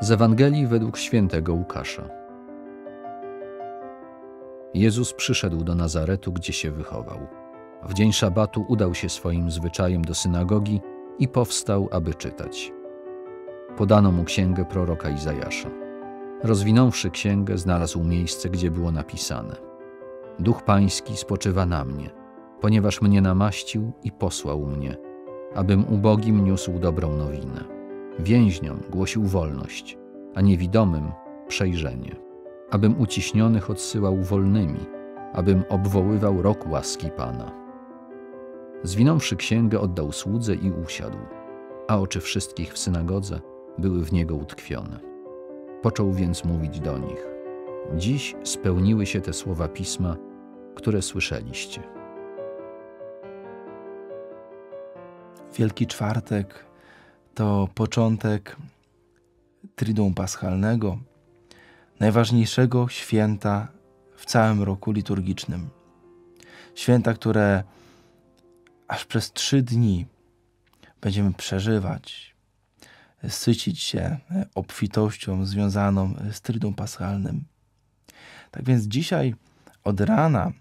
Z Ewangelii według świętego Łukasza. Jezus przyszedł do Nazaretu, gdzie się wychował. W dzień szabatu udał się swoim zwyczajem do synagogi i powstał, aby czytać. Podano mu księgę proroka Izajasza. Rozwinąwszy księgę, znalazł miejsce, gdzie było napisane: Duch Pański spoczywa na mnie, ponieważ mnie namaścił i posłał mnie, abym ubogim niósł dobrą nowinę Więźniom głosił wolność, a niewidomym przejrzenie. Abym uciśnionych odsyłał wolnymi, abym obwoływał rok łaski Pana. Zwinąwszy księgę, oddał słudze i usiadł, a oczy wszystkich w synagodze były w niego utkwione. Począł więc mówić do nich: Dziś spełniły się te słowa pisma, które słyszeliście. Wielki Czwartek to początek Triduum Paschalnego, najważniejszego święta w całym roku liturgicznym. Święta, które aż przez trzy dni będziemy przeżywać, sycić się obfitością związaną z Triduum Paschalnym. Tak więc dzisiaj od rana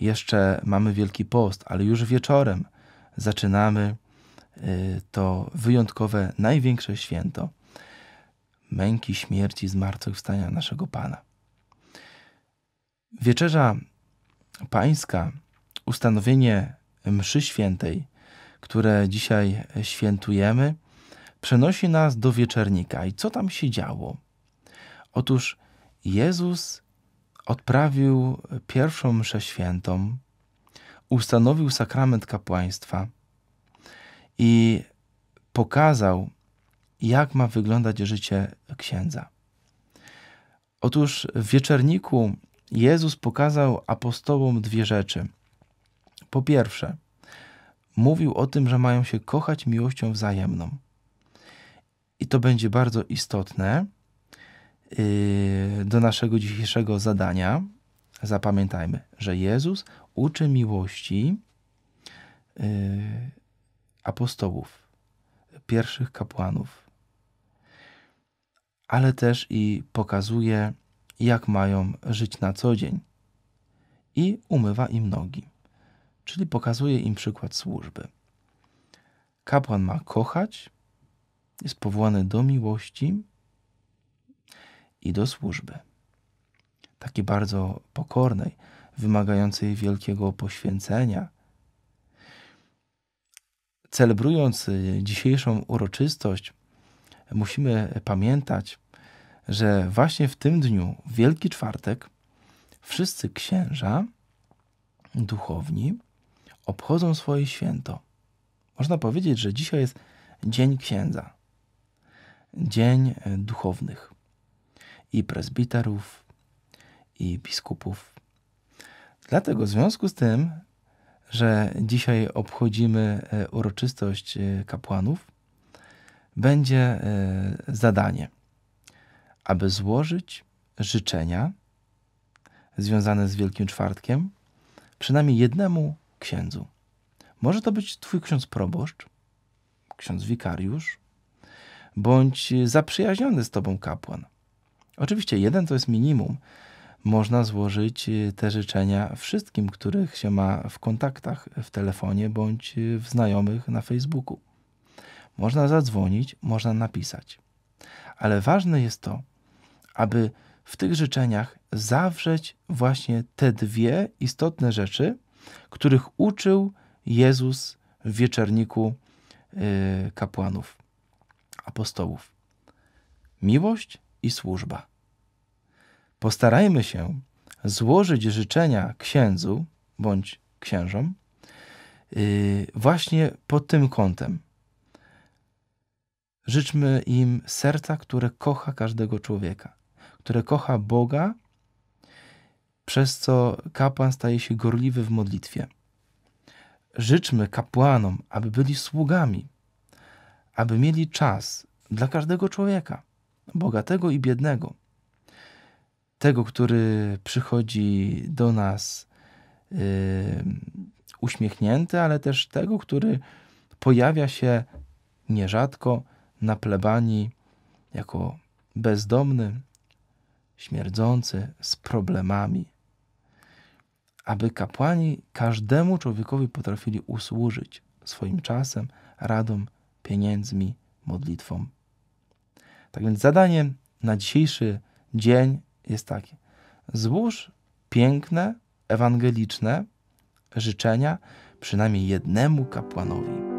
jeszcze mamy Wielki Post, ale już wieczorem zaczynamy to wyjątkowe, największe święto męki, śmierci, zmartwychwstania naszego Pana. Wieczerza Pańska, ustanowienie mszy świętej, które dzisiaj świętujemy, przenosi nas do wieczernika. I co tam się działo? Otóż Jezus odprawił pierwszą mszę świętą, ustanowił sakrament kapłaństwa – i pokazał, jak ma wyglądać życie księdza. Otóż w wieczerniku Jezus pokazał apostołom dwie rzeczy. Po pierwsze, mówił o tym, że mają się kochać miłością wzajemną. I to będzie bardzo istotne yy, do naszego dzisiejszego zadania. Zapamiętajmy, że Jezus uczy miłości yy, apostołów, pierwszych kapłanów, ale też i pokazuje, jak mają żyć na co dzień i umywa im nogi, czyli pokazuje im przykład służby. Kapłan ma kochać, jest powołany do miłości i do służby. Takiej bardzo pokornej, wymagającej wielkiego poświęcenia celebrując y, dzisiejszą uroczystość, musimy pamiętać, że właśnie w tym dniu, Wielki Czwartek, wszyscy księża duchowni obchodzą swoje święto. Można powiedzieć, że dzisiaj jest Dzień Księdza, Dzień e, Duchownych i prezbiterów, i biskupów. Dlatego w związku z tym że dzisiaj obchodzimy e, uroczystość e, kapłanów, będzie e, zadanie, aby złożyć życzenia związane z Wielkim Czwartkiem przynajmniej jednemu księdzu. Może to być twój ksiądz proboszcz, ksiądz wikariusz, bądź zaprzyjaźniony z tobą kapłan. Oczywiście jeden to jest minimum, można złożyć y, te życzenia wszystkim, których się ma w kontaktach w telefonie bądź y, w znajomych na Facebooku. Można zadzwonić, można napisać. Ale ważne jest to, aby w tych życzeniach zawrzeć właśnie te dwie istotne rzeczy, których uczył Jezus w wieczerniku y, kapłanów, apostołów. Miłość i służba postarajmy się złożyć życzenia księdzu bądź księżom yy, właśnie pod tym kątem. Życzmy im serca, które kocha każdego człowieka, które kocha Boga, przez co kapłan staje się gorliwy w modlitwie. Życzmy kapłanom, aby byli sługami, aby mieli czas dla każdego człowieka, bogatego i biednego tego, który przychodzi do nas yy, uśmiechnięty, ale też tego, który pojawia się nierzadko na plebanii jako bezdomny, śmierdzący, z problemami, aby kapłani każdemu człowiekowi potrafili usłużyć swoim czasem, radą, pieniędzmi, modlitwą. Tak więc zadaniem na dzisiejszy dzień jest takie: złóż piękne, ewangeliczne życzenia przynajmniej jednemu kapłanowi.